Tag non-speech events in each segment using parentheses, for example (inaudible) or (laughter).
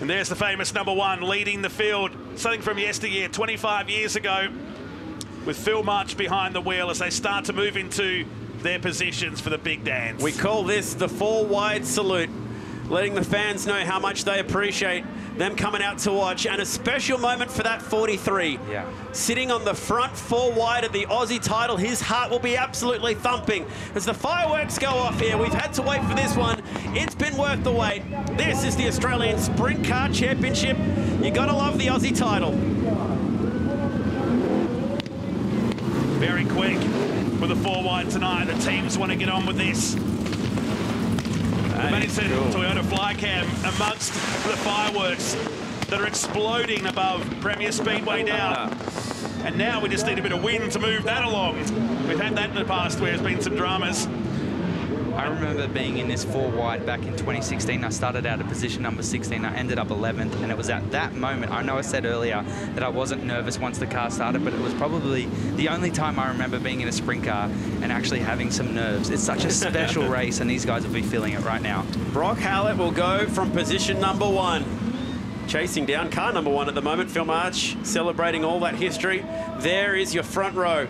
And there's the famous number one leading the field. Something from yesteryear, 25 years ago, with Phil March behind the wheel as they start to move into their positions for the big dance. We call this the four wide salute, letting the fans know how much they appreciate them coming out to watch. And a special moment for that 43. Yeah. Sitting on the front four wide of the Aussie title, his heart will be absolutely thumping as the fireworks go off here. We've had to wait for this one. It's been worth the wait. This is the Australian Sprint Car Championship. You gotta love the Aussie title. Very quick with the four wide tonight. The teams want to get on with this. Mason Toyota Flycam amongst the fireworks that are exploding above Premier Speedway now. And now we just need a bit of wind to move that along. We've had that in the past where there's been some dramas. I remember being in this four wide back in 2016. I started out at position number 16. I ended up 11th, and it was at that moment. I know I said earlier that I wasn't nervous once the car started, but it was probably the only time I remember being in a sprint car and actually having some nerves. It's such a special (laughs) race, and these guys will be feeling it right now. Brock Hallett will go from position number one. Chasing down car number one at the moment, Phil March celebrating all that history. There is your front row.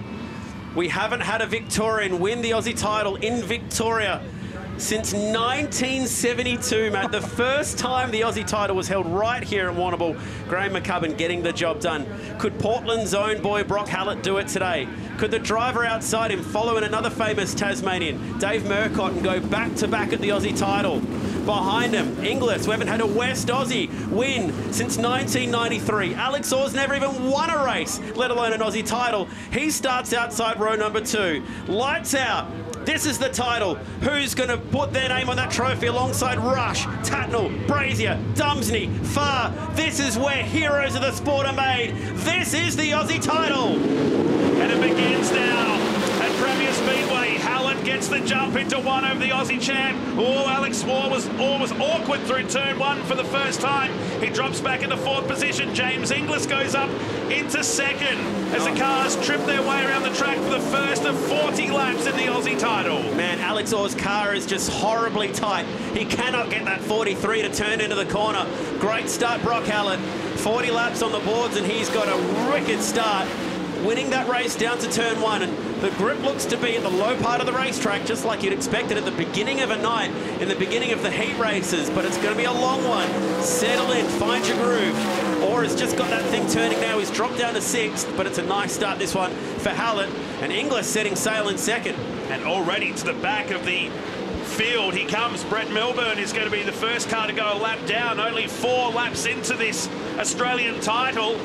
We haven't had a Victorian win the Aussie title in Victoria since 1972, Matt. the first time the Aussie title was held right here in Warrnambool. Graham McCubbin getting the job done. Could Portland's own boy Brock Hallett do it today? Could the driver outside him follow in another famous Tasmanian, Dave Murcott, and go back to back at the Aussie title? Behind him, Inglis, who haven't had a West Aussie win since 1993. Alex Orr's never even won a race, let alone an Aussie title. He starts outside row number two. Lights out. This is the title. Who's going to put their name on that trophy alongside Rush, Tatnell, Brazier, Dumesny, Farr? This is where heroes of the sport are made. This is the Aussie title. And it begins now at Premier Speedway. Hallett gets the jump into one over the Aussie champ. Oh, Alex Orr was, was awkward through turn one for the first time. He drops back into fourth position. James Inglis goes up into second as the cars trip their way around the track for the first of 40 laps in the Aussie title. Man, Alex Orr's car is just horribly tight. He cannot get that 43 to turn into the corner. Great start, Brock Hallett. 40 laps on the boards, and he's got a wicked start winning that race down to turn one. And the grip looks to be at the low part of the racetrack, just like you'd expect it at the beginning of a night, in the beginning of the heat races. But it's going to be a long one. Settle in, find your groove. Orr has just got that thing turning now. He's dropped down to sixth, but it's a nice start, this one, for Hallett. And Inglis setting sail in second. And already to the back of the field he comes. Brett Milburn is going to be the first car to go a lap down. Only four laps into this Australian title.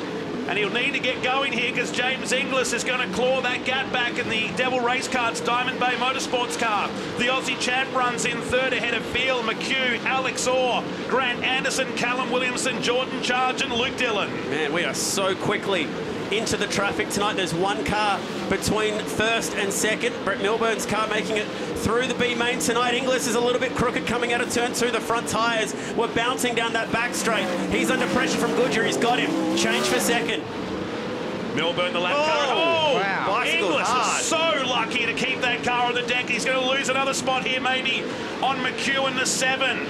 And he'll need to get going here because James Inglis is going to claw that gap back in the Devil Race Cards Diamond Bay Motorsports car. The Aussie champ runs in third ahead of Field, McHugh, Alex Orr, Grant Anderson, Callum Williamson, Jordan Charge and Luke Dillon. Man, we are so quickly into the traffic tonight. There's one car between first and second. Brett Milburn's car making it through the B main tonight. Inglis is a little bit crooked coming out of turn two. The front tyres were bouncing down that back straight. He's under pressure from Goodyer. He's got him. Change for second. Milburn, the lap oh, car. Oh, oh! wow. Inglis is so lucky to keep that car on the deck. He's going to lose another spot here, maybe on McHugh in the seven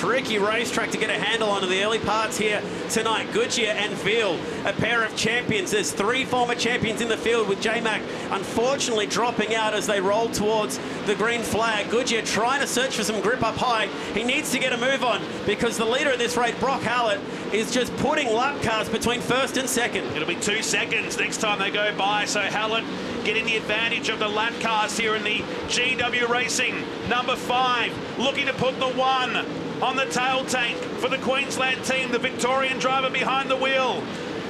tricky racetrack to get a handle on in the early parts here tonight. Goodyer and Field, a pair of champions. There's three former champions in the field with J-Mac unfortunately dropping out as they roll towards the green flag. Goodyer trying to search for some grip up high. He needs to get a move on because the leader of this race, Brock Hallett, is just putting lap cars between first and second. It'll be two seconds next time they go by. So Hallett getting the advantage of the lap cars here in the GW Racing. Number five, looking to put the one on the tail tank for the Queensland team, the Victorian driver behind the wheel.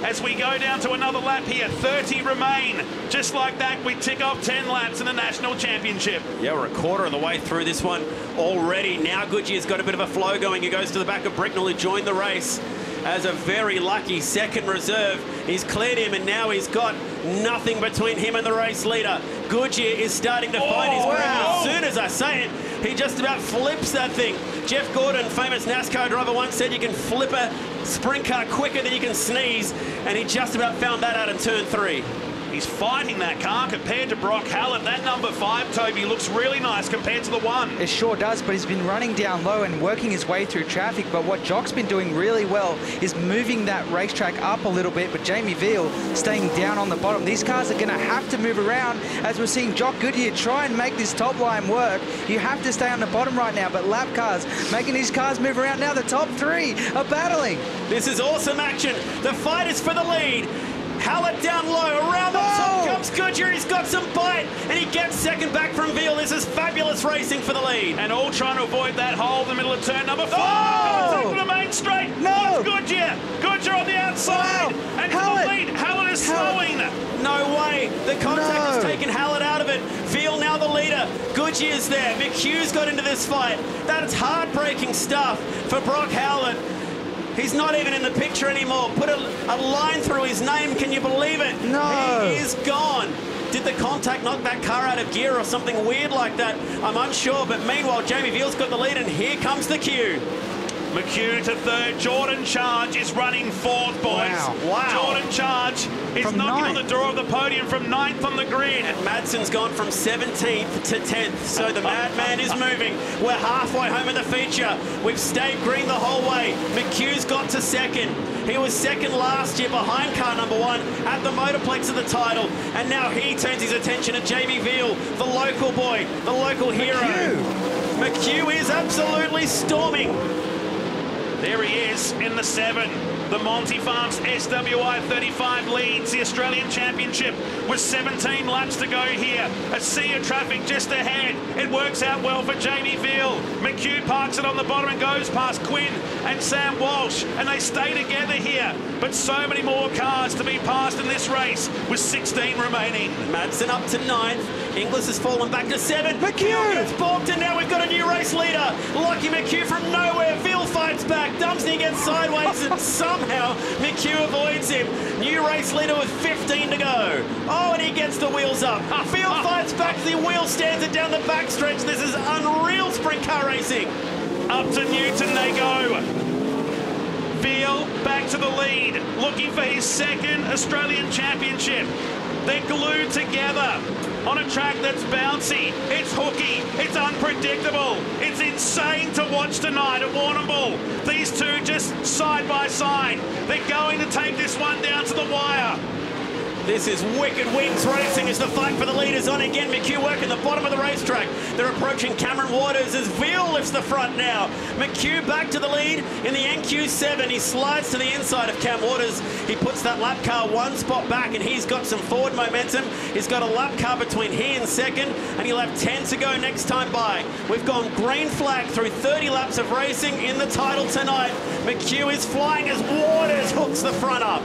As we go down to another lap here, 30 remain. Just like that, we tick off 10 laps in the National Championship. Yeah, we're a quarter of the way through this one already. Now Goodyer's got a bit of a flow going. He goes to the back of Bricknell, who joined the race as a very lucky second reserve. He's cleared him, and now he's got nothing between him and the race leader. Goodyer is starting to oh, find his oh, groove. Wow. As soon as I say it, he just about flips that thing. Jeff Gordon, famous NASCAR driver, once said you can flip a sprint car quicker than you can sneeze, and he just about found that out in turn three. He's fighting that car compared to Brock Hallett. That number five, Toby, looks really nice compared to the one. It sure does, but he's been running down low and working his way through traffic. But what Jock's been doing really well is moving that racetrack up a little bit, but Jamie Veal staying down on the bottom. These cars are going to have to move around as we're seeing Jock Goodyer try and make this top line work. You have to stay on the bottom right now, but lap cars making these cars move around. Now the top three are battling. This is awesome action. The fight is for the lead. Hallett down low, gets second back from Veal. This is fabulous racing for the lead. And all trying to avoid that hole in the middle of turn number four. Oh! To the main straight. No! It's Goodyer. Goodyer on the outside. Wow. And Hallett. the lead. Hallett is slowing. No way. The contact No. has taken Hallett out of it. Veal now the leader. Goodyer's there. McHugh's got into this fight. That's heartbreaking stuff for Brock Hallett. He's not even in the picture anymore. Put a, a line through his name. Can you believe it? No. He is gone. Did the contact knock that car out of gear or something weird like that? I'm unsure, but meanwhile, Jamie Veal's got the lead, and here comes the cue. McHugh to third. Jordan Charge is running fourth, boys. Wow. Wow. Jordan Charge is From knocking on the door of the podium from ninth on the grid. And Madsen's gone from 17th to 10th, so the (laughs) madman is moving. We're halfway home in the feature. We've stayed green the whole way. McHugh's got to second. He was second last year behind car number one at the Motorplex of the title, and now he turns his attention to Jamie Veal, the local boy, the local hero. McHugh is absolutely storming. There he is in the seven. The Monty Farms SWI 35 leads the Australian Championship with 17 laps to go here. A sea of traffic just ahead. It works out well for Jamie Veal. McHugh parks it on the bottom and goes past Quinn and Sam Walsh, and they stay together here. But so many more cars to be passed in this race with 16 remaining. Madsen up to ninth. Inglis has fallen back to seven. McHugh! gets balked, and now we've got a new race leader. Lockie McHugh from nowhere. Veal fights back. Dumesny gets sideways, and (laughs) somehow McHugh avoids him. New race leader with 15 to go. Oh, and he gets the wheels up. (laughs) Veal fights back. The wheel stands it down the backstretch. This is unreal sprint car racing. Up to Newton they go. Veal back to the lead, looking for his second Australian Championship. They're glued together on a track that's bouncy, it's hooky, it's unpredictable, it's insane to watch tonight at Warrnambool. These two just side by side. They're going to take this one down to the wire. This is Wicked Wings Racing as the fight for the lead is on again. McHugh working the bottom of the racetrack. They're approaching Cameron Waters as Veal lifts the front now. McHugh back to the lead in the NQ7. He slides to the inside of Cam Waters. He puts that lap car one spot back and he's got some forward momentum. He's got a lap car between he and second and he'll have 10 to go next time by. We've gone green flag through 30 laps of racing in the title tonight. McHugh is flying as Waters hooks the front up.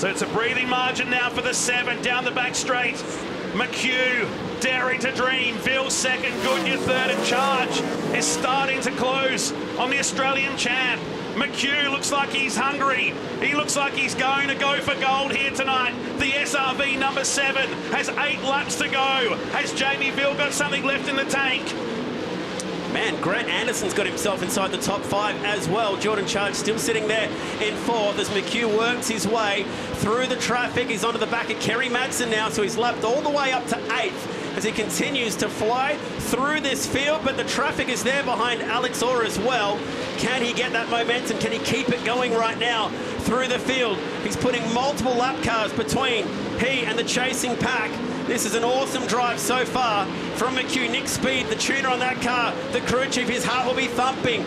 So it's a breathing margin now for the seven down the back straight. McHugh daring to dream. Veal second, Goodyer third, and Charge is starting to close on the Australian champ. McHugh looks like he's hungry. He looks like he's going to go for gold here tonight. The SRV number seven has eight laps to go. Has Jamie Veal got something left in the tank? Man, Grant Anderson's got himself inside the top five as well. Jordan Charge still sitting there in fourth as McHugh works his way through the traffic. He's onto the back of Kerry Madsen now, so he's lapped all the way up to eighth as he continues to fly through this field, but the traffic is there behind Alex Orr as well. Can he get that momentum? Can he keep it going right now through the field? He's putting multiple lap cars between he and the chasing pack. This is an awesome drive so far from McHugh. Nick Speed, the tuner on that car, the crew chief, his heart will be thumping.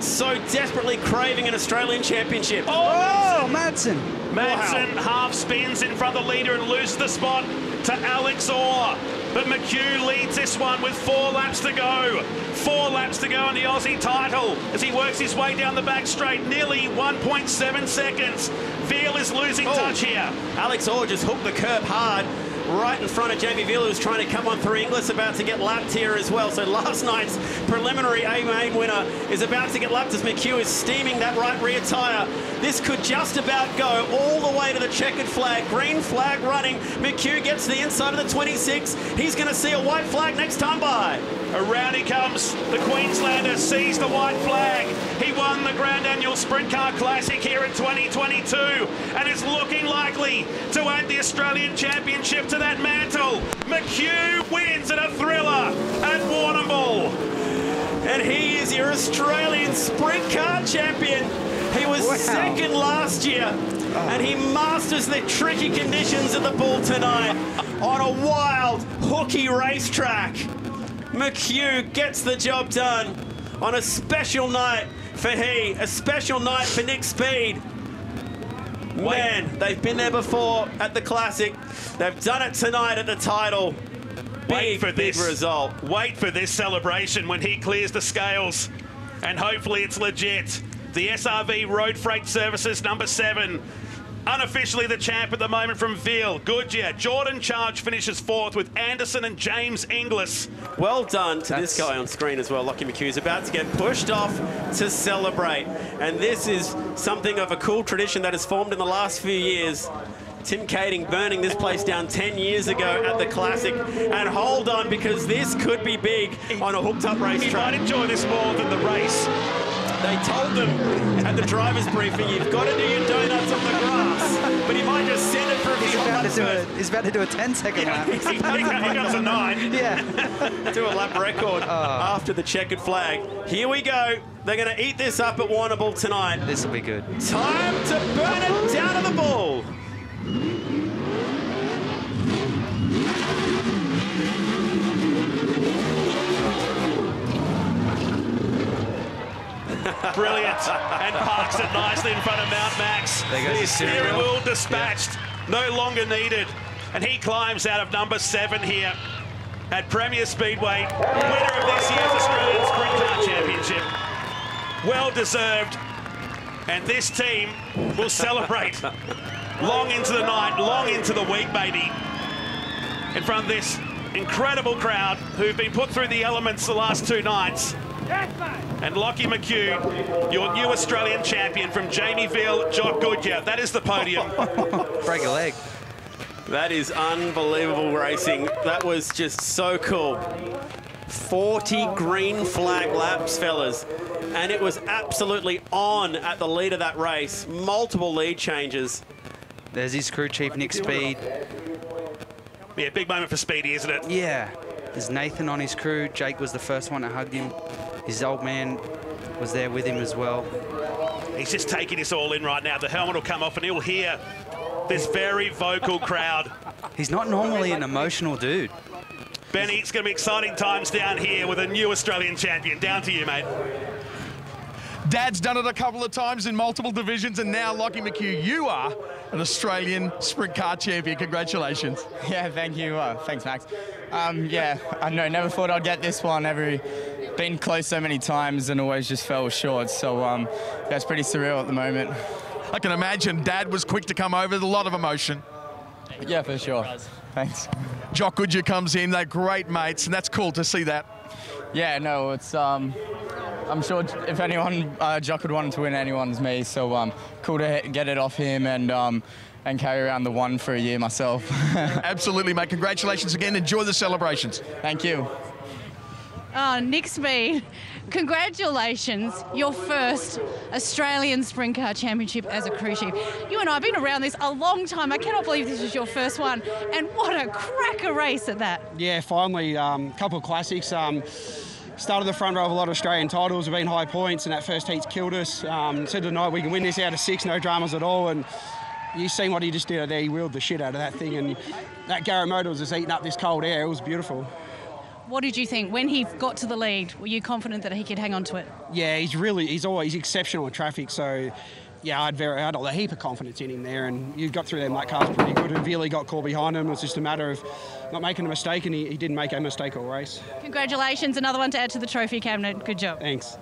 So desperately craving an Australian championship. Oh, oh Madsen. Madsen half spins in front of the leader and loses the spot to Alex Orr. But McHugh leads this one with four laps to go. Four laps to go in the Aussie title as he works his way down the back straight, nearly 1.7 seconds. Veal is losing Oh. touch here. Alex Orr just hooked the curb hard right in front of Jamie Veal, who's trying to come on through. Inglis about to get lapped here as well. So last night's preliminary A-main winner is about to get lapped as McHugh is steaming that right rear tyre. This could just about go all the way to the checkered flag. Green flag running. McHugh gets to the inside of the 26. He's going to see a white flag next time by. Around he comes. The Queenslander sees the white flag. He won the Grand Annual Sprint Car Classic here in 2022 and is looking likely to add the Australian Championship to that mantle. McHugh wins in a thriller at Warrnambool. And he is your Australian Sprint Car Champion. He was Wow. second last year, oh. and he masters the tricky conditions of the bull tonight on a wild, hooky racetrack. McHugh gets the job done on a special night for he, a special night for Nick Speed. Man, they've been there before at the Classic. They've done it tonight at the title. Wait for big this result. Wait for this celebration when he clears the scales, and hopefully it's legit. The SRV Road Freight Services number seven, unofficially the champ at the moment from Veal. Goodyer. Jordan Charge finishes fourth with Anderson and James Inglis. Well done to this guy on screen as well. Lockie McHugh is about to get pushed off to celebrate. And this is something of a cool tradition that has formed in the last few years. Tim Kaeding burning this place down 10 years ago at the Classic. And hold on, because this could be big on a hooked up race track. He might enjoy this more than the race. They told them at the driver's briefing, you've got to do your donuts on the grass. But he might just send it for a He's few about to laps do a, he's about to do a 10 second lap. He, he, he comes a nine. yeah. do a lap record ah. after the checkered flag. Here we go. They're going to eat this up at Warrnambool tonight. This will be good. Time to burn it down to the ball. Brilliant. And parks it nicely in front of Mount Max. There goes the steering wheel. wheel dispatched. No longer needed. And he climbs out of number seven here at Premier Speedway. Winner of this year's Australian Sprint Car Championship. Well deserved. And this team will celebrate (laughs) long into the night, long into the week, baby. in front of this incredible crowd who've been put through the elements the last two nights. And Lockie McHugh, your new Australian champion from Jamie Veal, Jock Goodyer. That is the podium. (laughs) Break a leg. That is unbelievable racing. That was just so cool. 40 green flag laps, fellas. And it was absolutely on at the lead of that race. Multiple lead changes. There's his crew chief, Nick Speed. Yeah, big moment for Speedy, isn't it? Yeah. There's Nathan on his crew. Jake was the first one that hugged him. His old man was there with him as well. He's just taking this all in right now. The helmet will come off and he'll hear this very vocal crowd. He's not normally an emotional dude. Benny, it's going to be exciting times down here with a new Australian champion. Down to you, mate. Dad's done it a couple of times in multiple divisions, and now Lockie McHugh, you are an Australian sprint car champion. Congratulations. Yeah, thank you. Uh, thanks, Max. Um, yeah, I know. Never thought I'd get this one. Every been close so many times and always just fell short. So um, it's pretty surreal at the moment. I can imagine Dad was quick to come over, a lot of emotion. Yeah, for sure. Thanks. Jock Goodyer comes in, they're great mates, and that's cool to see that. Yeah, no, it's. Um, I'm sure if anyone, uh, Jock would want to win, anyone's me. So um, cool to get it off him and um, and carry around the one for a year myself. (laughs) Absolutely, mate. Congratulations again. Enjoy the celebrations. Thank you. Oh, Nick Speed, congratulations. Your first Australian Sprint Car Championship as a crew chief. You and I have been around this a long time. I cannot believe this is your first one. And what a cracker race at that. Yeah, finally, a um, couple of classics. Um, started the front row of a lot of Australian titles, have been high points, and that first heat's killed us. Um, said tonight we can win this out of six, no dramas at all. And you seen what he just did there, he wheeled the shit out of that thing. And that Garrett motor was just eating up this cold air. It was beautiful. What did you think when he got to the lead? Were you confident that he could hang on to it? Yeah, he's really, he's always exceptional in traffic. So, yeah, I had, very, I had a heap of confidence in him there. And you got through them like cars pretty good. And Veely got caught behind him. It was just a matter of not making a mistake, and he, he didn't make a mistake all race. Congratulations, another one to add to the trophy cabinet. Good job. Thanks.